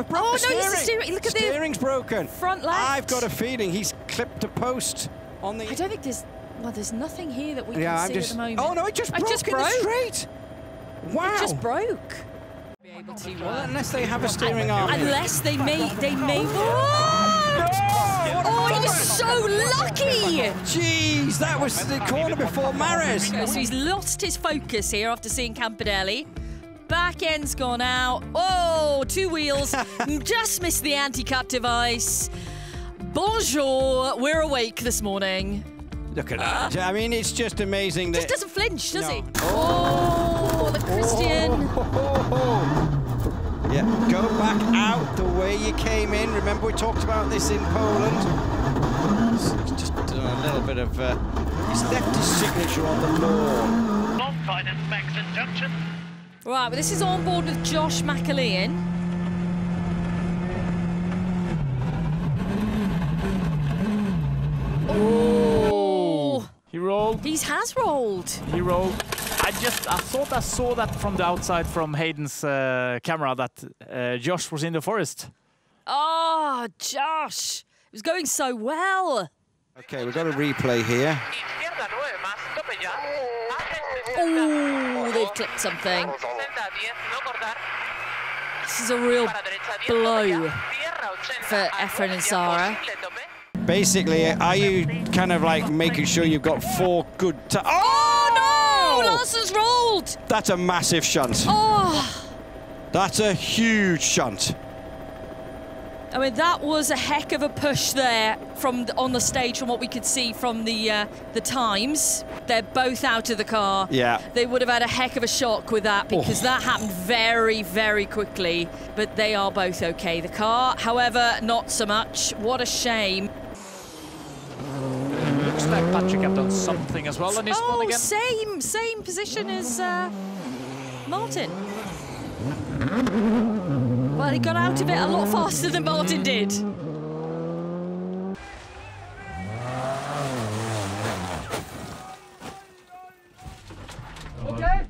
we've broken Oh, the no, steering. it's the steering. Look at the Steering's broken. front left. I've got a feeling he's clipped a post on the. I don't think there's. Well, there's nothing here that we yeah, can I'm see just. at the moment. Oh no, it just I broke just in broke. the straight. Wow. It just broke. Be able to. Well, unless they have a steering arm. Unless they may, they may. Oh, oh he was so lucky. Jeez, that was the corner before Mares. So he's lost his focus here after seeing Campanelli. Back end's gone out. Oh, two wheels. Just missed the anti-cut device. Bonjour. We're awake this morning. Look at that. I mean, it's just amazing that. Just doesn't flinch, does No. he? Oh, the Christian. Yeah, go back out the way you came in. Remember we talked about this in Poland? He's just done a little bit of... Uh, he's left his signature on the lawn. Non-finance Maxon Junction. Right, well, this is on board with Josh McErlean. Oh, He rolled. he has rolled. He rolled. I just I thought I saw that from the outside from Hayden's uh, camera that uh, Josh was in the forest. Oh, Josh. It was going so well. Okay, we've got a replay here. Izquierda 9 más, tope ya. Hace 60. Oh, they've clipped something. 60, 10, no cortar. This is a real Para derecha 10, blow tope ya. Tierra 80. for a Efren and nueve, Sara. posible tope. Basically, are you kind of like making sure you've got four good... ti- Oh, oh, no! Larsen's rolled. That's a massive shunt. Oh, That's a huge shunt. I mean, that was a heck of a push there from the, on the stage from what we could see from the uh, the times. They're both out of the car. Yeah. They would have had a heck of a shock with that because Oh. that happened very, very quickly. But they are both okay. The car, however, not so much. What a shame. Looks like Patrick have done something as well on this oh, one again. same, same position as uh, Martin. Well, he got out of it a lot faster than Martin did. Okay.